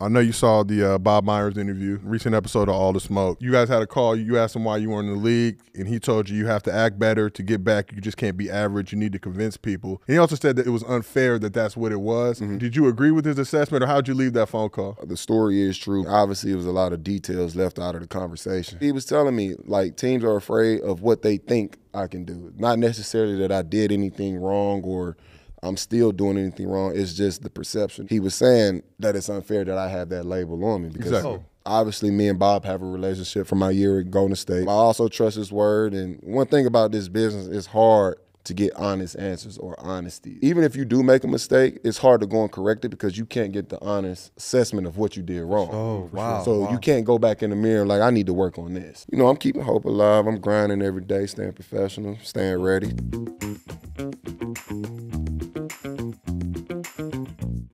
I know you saw the uh, Bob Myers interview, recent episode of All the Smoke. You guys had a call. You asked him why you weren't in the league, and he told you you have to act better to get back. You just can't be average. You need to convince people. And he also said that it was unfair that that's what it was. Mm-hmm. Did you agree with his assessment, or how'd you leave that phone call? The story is true. Obviously, it was a lot of details left out of the conversation. He was telling me, like, teams are afraid of what they think I can do. Not necessarily that I did anything wrong or I'm still doing anything wrong. It's just the perception. He was saying that it's unfair that I have that label on me because Exactly. Oh. obviously me and Bob have a relationship from my year at Golden State. I also trust his word. And one thing about this business, it's hard to get honest answers or honesty. Even if you do make a mistake, it's hard to go and correct it because you can't get the honest assessment of what you did wrong. Oh, oh wow. So wow. you can't go back in the mirror like I need to work on this. You know, I'm keeping hope alive. I'm grinding every day, staying professional, staying ready.